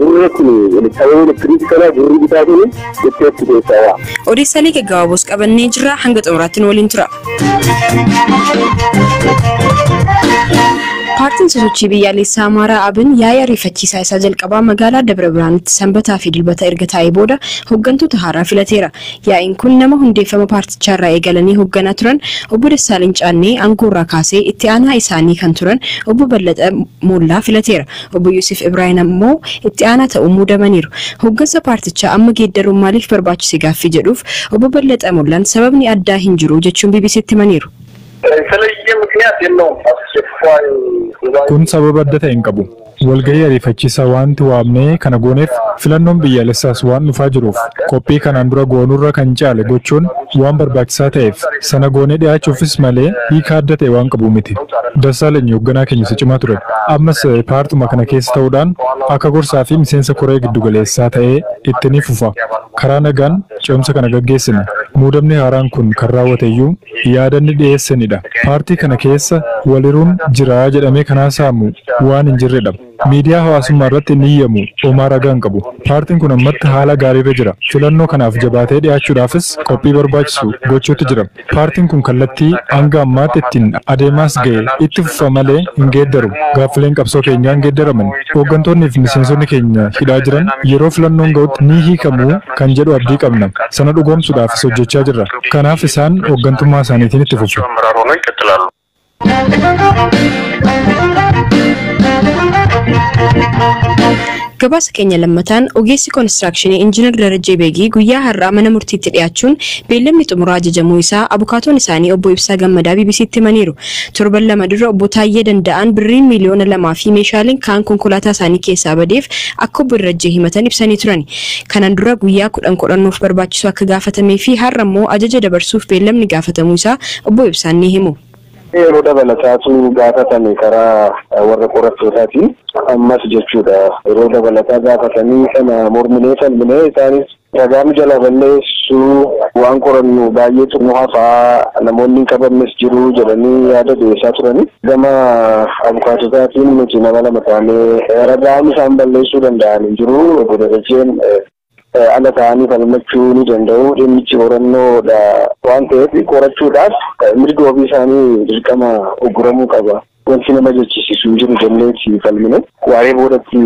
gurra kun elektiriikii kanaa gurri bitaa kun itti keessaa waa. Odeessaalee gaggabaaboos qabannee jirra hanga xumuraatti waliin tura. Paartiin sosochii biyyaalessaa Amaaraa Abin yaa'ii ariifachiisaa isaa jalqabaa magaalaa Dabra Biraanitti sanbataa fi dilbata erga taa'ee booda hooggantoota haaraa filateera. Yaa'iin kun nama hundeeffama paarticharraa eegalanii hoogganaa turan obbo Dassaalany Caannee aangoorraa kaasee itti aanaa isaanii kan turan obbo Ballataa Moollaa filateera. Obbo Yusuf Ibrahim ammoo itti aanaa ta'uu muudamaniiru. Hooggansa paartichaa amma geeddaruun maaliif barbaachise gaaffii jedhuuf obbo Ballataa Moollaan sababni addaa hin jiru jechuun BBCtti himaniiru. የተለየ ምክንያት የለውም። አስቸኳይ kun sababa adda ta'e hin qabu. Walgahii ariifachiisaa wanti waamnee kana gooneef filannoon biyyaalessaas waan dhufaa jiruuf qophii kanaan dura goonurra kan caale gochuun waan barbaachisaa ta'eef sana goonee dhiyaachuufis malee hiika adda ta'e waan qabu miti. Dassaalany hoogganaa keenya isa cimaa ture. Ammas paartuma kana keessa ta'uudhaan akka gorsaa fi miseensa koree giddugaleessaa ta'ee itti ni fufa. Karaa nagaan ce'umsa kana gaggeessine. Muudamni haaraan kun kan raawwate iyyuu yaadanni dhiyeessanidha. Paartii kana keessa waliruun jira jedhamee kanaa saamu waan hin jirredha. Miidiyaa hawaasummaa irratti ni iyyamu homaa ragaa hin qabu. Paartiin kun ammatti haala gaariirra jira. Filannoo kanaaf jabaatee dhiyaachuudhaafis qophii barbaachisu gochuutti jira. Paartiin kun kallattii hanga ammaatti ittiin adeemaas ga'e itti fufa malee hin geeddaru. Gaaffileen qabsoo keenyaa hin geeddaraman. Hooggantoonnii fi miseensonni keenya hidhaa jiran yeroo filannoon ga'utti ni hiikamu kan jedhu abdii qabna. Sana dhugoomsuudhaafis hojjechaa jirra. Kanaaf isaan hooggantummaa isaaniitiin itti fufu. gabaasa keenya lammataan ogeessi koonistiraakshanii injiinar Darajjee Beegii guyyaa har'aa mana murtiitti dhiyaachuun beellamni xumuraa ajajamuu isaa abukaatoon isaanii obbo Ibsaa Gammadaa BBCtti himaniiru. Torban lama dura obbo Taayyee Danda'aan birriin miliyoona lamaa fi meeshaaleen kaan konkolaataa isaanii keessaa badeef akka obbo Darajjee himatan ibsanii turani. Kanan dura guyyaa kudhan kodhannuuf barbaachisu akka gaafatamee fi har'a immoo ajaja dabarsuuf beellamni gaafatamuu isaa obbo Ibsaan ni himu. Yeroo dabalataatu gaafatame karaa warra qorattootaati. Ammas jechuudha yeroo dabalataa gaafatanii kana morminee falminee isaanis ragaa jala balleessuu waan qorannu baay'eetu nu hafaa namoonni hin qabamnes jiru jedhanii yaada dhiyeessaa turani. Gama abukaatotaatiin nuti nama lama taanee ragaan isaan balleessuu danda'an hin jiru. Obbo Darajjeen ala ta'anii falmachuu ni danda'u. Dhimmichi qorannoodha waan ta'eef qorachuudhaaf mirga ofii isaanii dirqama ugguramuu qaba. Wanti nama jechisiisu hin jiru jenneeti falmine. Waaree boodatti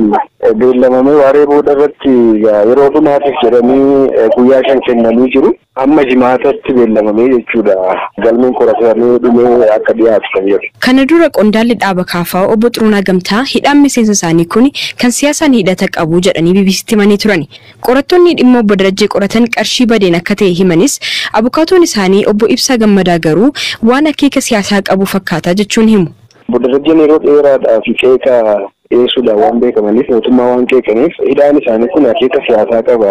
beellamame waaree booda irratti yeroo dhumaatiif jedhanii guyyaa shan kennanii jiru. Amma jimaatatti beellamame jechuudha. Galmeen qoratamee dhumee akka dhiyaatu kan jedhu. Kana dura qondaalli dhaaba kaafaa obbo Xuruunaa Gamtaa hidhaan miseensa isaanii kun kan siyaasaan hidhata qabu jedhanii BBCtti himanii turani. Qorattoonni dhimma obbo Darajjee qoratan qarshii badeen akka ta'e himanis abukaatoon isaanii obbo Ibsaa Gammadaa garuu waan akeeka siyaasaa qabu fakkaata jechuun himu. Obbo Darajjeen yeroo dheeraadhaaf keeka dhiyeessuudhaan waan beekamaniif mootummaa waan qeeqaniif hidhaan isaanii kun akeeka siyaasaa qaba.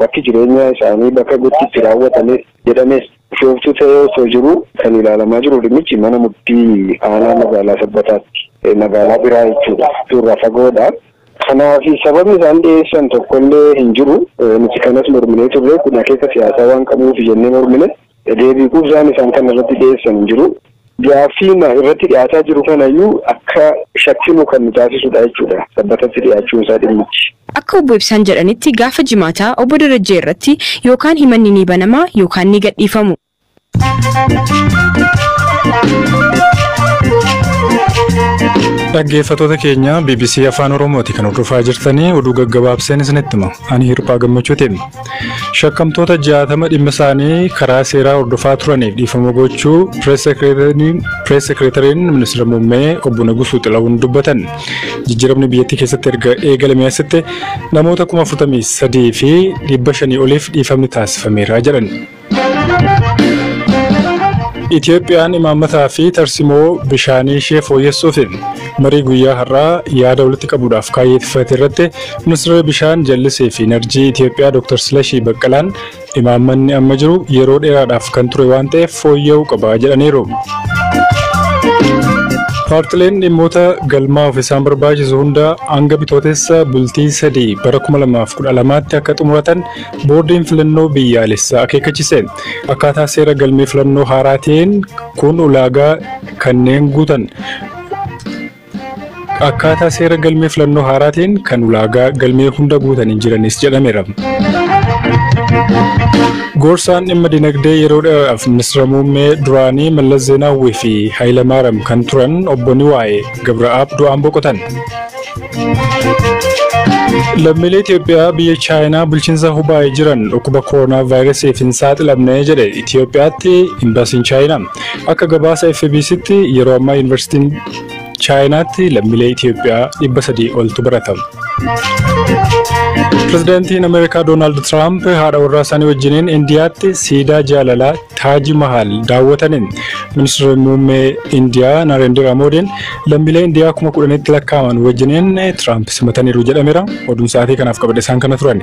Bakki jireenya isaanii bakka gottitti raawwatame jedhames shooftuu ta'ee osoo jiru kan ilaalamaa jiru dhimmichi mana murtii aanaa magaalaa sabbataatti magaalaa biraa jechuudha. Suuraa fagoodha. Kanaaf sababni isaan dhiyeessan tokkollee hin jiru. Nuti kanas morminee turre kun akeeka siyaasaa waan qabuuf jennee mormine deebii quubsaan isaan kana irratti dhiyeessan hin jiru. Gaaffii irratti dhiyaataa jiru kanayyuu akka shakkimu kan nu taasisudha jechuudha. Sabbatatti dhiyaachuun isaa dhimmichi. Akka obbo Ibsaan jedhanitti gaafa jimaataa obbo Darajjee irratti yookaan himanni ni banamaa yookaan ni gadhiifamu. Dhaggeeffattoota keenya BBC Afaan Oromooti kan hordofaa jirtanii oduu gaggabaabseen isinitti hima. Ani Hirphaa Gammachuutiin. Shakkamtoota jaatama dhimma isaanii karaa seeraa hordofaa turaniif dhiifama gochuu pirees sekireetariin ministeera muummee obbo Nagusuu Xilawuun dubbatan. Jijjiiramni biyyattii keessatti erga eegalame asitti namoota kuma afurtamii sadii fi dhibba shanii oliif dhiifamni taasifameera jedhan. Itoophiyaan imaammataa fi tarsimoo bishaanii ishee fooyyessuufiin marii guyyaa har'aa yaada walitti qabuudhaaf kaayyeeffate irratti ministeera bishaan jallisii fi enerjii Itoophiyaa Dr. Silashii Baqqalaan imaammanni amma jiru yeroo dheeraadhaaf kan ture waan ta'eef fooyya'uu qaba jedhaniiru. Paartileen dhimmoota galmaa'uuf isaan barbaachisu hunda hanga bitootessa bultii sadii bara 2012tti akka xumuratan boordiin filannoo biyyaalessaa akeekachise. Akkaataa seera galmee filannoo haaraatiin kun ulaagaa kanneen guutan akkaataa seera galmee filannoo haaraatiin kan ulaagaa galmee hunda guutanii jiranis jedhameera. Goorsaan dhimma dinagdee yeroo dheeraadhaaf ministeera muummee duraanii Mallas Zeenaawwii fi Hayilamaariyaam kan turan obbo Niwaa'ee Gabra'aab du'aan boqotan. Lammiilee Itoophiyaa biyya Chaayinaa bulchiinsa Hubaayee jiran dhukkuba kooroonaa vaayirasiif hin saaxilamne jedhe Itoophiyaatti imbaasiin Chaayinaa. Akka gabaasa FBC'tti yeroo ammaa yuunivarsiitiin Dhibba sadii oltu baratama. Pireezidaantiin Ameerikaa Doonaald Tiraamp haadha warraa isaanii wajjiniin Indiyaatti siidaa jaalalaa Taaji Mahal daawwataniin ministeerri muummee Indiyaa Nareendira Moodiin lammiilee Indiyaa kuma kudhanitti lakkaa'aman wajjiniin Tiraamp simataniiru jedhameera. Oduun sa'aatii kanaaf qabadhe isaan kana turan.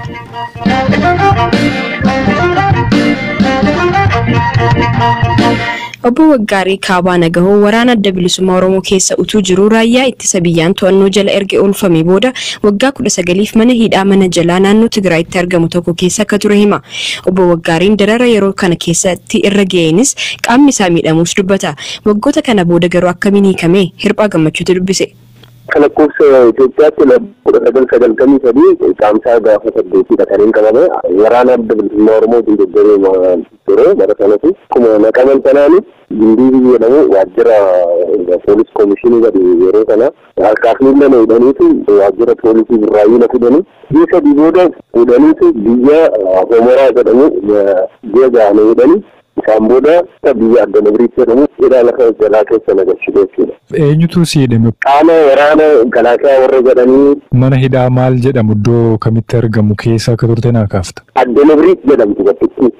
Obbo Waggaarii Kaabaa Nagahoo waraana adda bilisummaa Oromoo keessa utuu jiruu raayyaa ittisa biyyaan to'annoo jala erga oolfamee booda waggaa kudha sagaliif mana hidhaa mana jalaa naannoo Tigraayitti argamu tokko keessa akka ture hima. Obbo Waggaariin darara yeroo kana keessatti irra ga'eenis qaamni isaa miidhamuus dubbata. Waggoota kana booda garuu akkamiin hiikame hirphaa gammachuutu dubbise. Kan lakkoofsa Itoophiyaatti kudha sagal sagaltamii sadii qaamsaa gaafa saddeetiidha kan hin qabame waraana adda bilisummaa Oromoo deeggaree ture bara sanatti akkuma naqaman sanaani gindii jedhamu waajjira poolis koomishinii gadi yeroo sana harkaaf miila hidhaniitu waajjira poolisii burraayyuu na fidanii biyya sadii booda fuudhaniitu biyya homoraa jedhamu biyya gaane hidhanii isaan booda biyya adda nagriitti jedhamu hidhaa lafa jalaa keessa nagalchitu jechuudha. Eenyutu si hidhame? Qaama waraana galaasaa warra jedhanii Mana hidhaa maal jedhamu iddoo kamitti argamu keessa akka turte naa kaafta. adda nagriitti jedhamtu gattittii.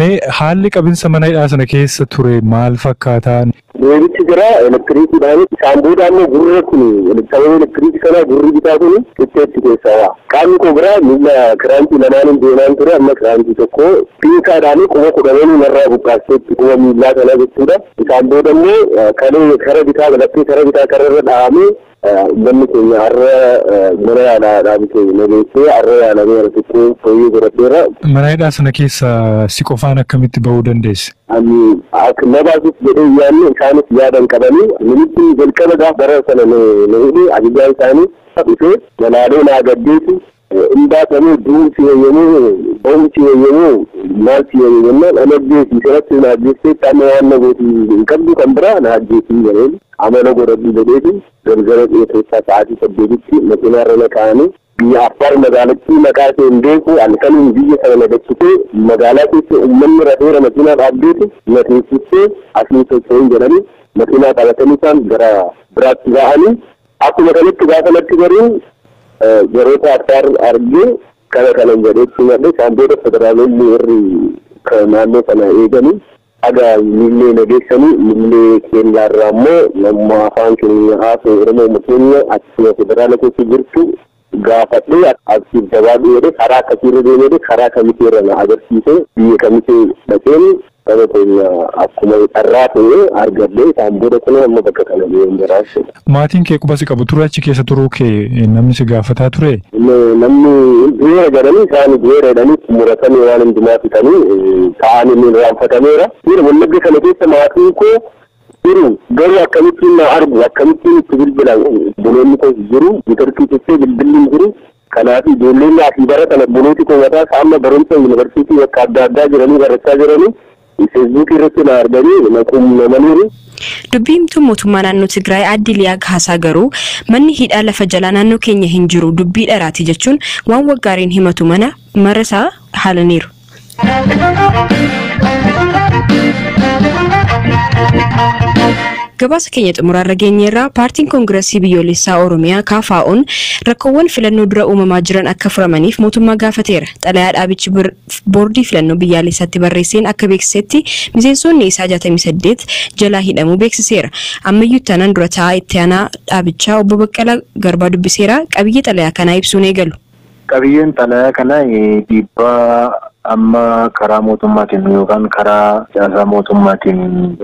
Mee haalli qabinsa mana hidhaa sana keessa ture maal fakkaataa? Ammoo gurra kun sababa elektiriikii kanaa gurri bitaa kun qixxeetti keessaa waa. Qaamni koo biraa miila kiraantii lamaan deemaan ture amma kiraantii tokko piinkaadhaan quba kudhanii narraa buqqaaseetti quba miillaa kana jechuudha. Isaan booda immoo kalee kara bitaa galattee kara bitaa kararra dhahamee mana yaalaa nageessee har'a yaalamee har'a xiqqoo fooyyee godhateera. Mana hidhaa sana keessa si qofaan akkamitti bahuu dandeesse? Ani akka nabaasuuf jedhee yaadne isaanis yaadan qabanii ministri jalqaba gaafa bara sana na hidhee ajajaa isaanii dhufee galaalee naa gaddeetu እንዳጠኑ ዱን ሲወየሙ በሁም ሲወየሙ ማል ሲወየሙና አመጌቲ ሰረት ናጀሴ ጣመ ዋነ ጎቲ ቀብዱ ቀንብራ ናጀቲ ወይም አመለ ጎረቢ በዴቲ ገርገረ ጤቶቻ ሰዓቲ ሰቤቲቲ መኪናረ ነቃኒ biyya Affaar magaalattii maqaa ishee hin beeku halkaniin biyya sana nagachiisee magaalaa keessa uummanni rafeera makiinaa dhaabdeetu na teessistee asii socho'uun jedhanii makiinaa qabatanii isaan gara biraatti ba'anii akkuma kanatti gaafa natti garuu kanan jedheetti madhe isaan booda federaalonni irri naannoo sana eeganii aga miillee nageessanii miillee keenyaarraa immoo namuma afaan keenya haasa'e oromoo keenya achuma federaala keessa jirtu gaafadhee asiif jawaabee jedhe karaa akkasiirra deemee karaa kamiseerra na agarsiise biyya kamisee dhaqeen saba keenya akkuma carraa ta'e argadhee isaan booda kun amma bakka kana deemuun jira jechuudha. Maatiin kee quba si qabu ture achi keessa turuu kee namni si gaafataa ture? Namni du'eera jedhanii isaan du'eera jedhanii muratanii waan hundumaa fitanii ta'anii inni raanfatameera. Wallagga kana keessa maatiin koo jiru garuu akkamittiin na argu akkamittiin itti bilbilan buloonni koo jiru bitarkii keessee bilbilli jiru kanaaf ijoolleen asii baratan bulooti koo mataa amma barumsa yuunivarsiitii bakka adda addaa jiranii barachaa jiranii feesbuukii irratti na arganii na qunnamaniiru. Dubbiimtuu mootummaa naannoo Tigraay aadde Liyaa Kaasaa garuu manni hidhaa lafa jalaa naannoo keenya hin jiru dubbii dharaati jechuun waan waggaariin himatu mana marasaa haalaniiru. Gabaasa keenya xumuraarra geenyeerraa paartiin koongireesii biyyoolessaa Oromiyaa KFO'n rakkoowwan filannoo dura uumamaa jiran akka furamaniif mootummaa gaafateera. Xalayaa dhaabichi boordii filannoo biyyaalessaatti barreesseen akka beeksisetti miseensonni isaa 68 jalaa hidhamuu beeksiseera. Ammayyuu tanaan dura taa'aa itti aanaa dhaabichaa obbo Baqqalaa Garbaa dubbiseera. Qabiyyee xalayaa kanaa ibsuun eegalu. Qabiyyeen xalayaa kanaa dhiibbaa amma karaa mootummaatiin yookaan karaa siyaasaa mootummaatiin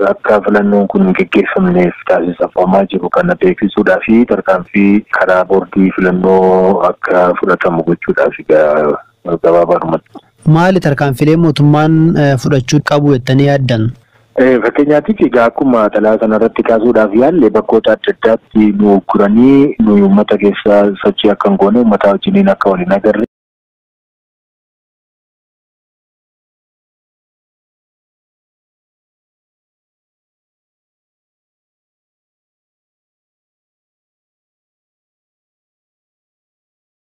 akka filannoon kun geggeeffamneef taasifamaa jiru kana beeksisuudhaa fi tarkaanfii karaa boordii filannoo akka fudhatamu gochuudhaaf gabaabaadhumatti. Maali tarkaanfilee mootummaan fudhachuu qabu jettanii yaaddan? Fakkeenyaatiif egaa akkuma xalaa kanarratti kaasuudhaaf yaalle bakkoota adda addaatti nu guranii nu uummata keessa sochii akka hin goone uummata wajjiniin akka waliin agarre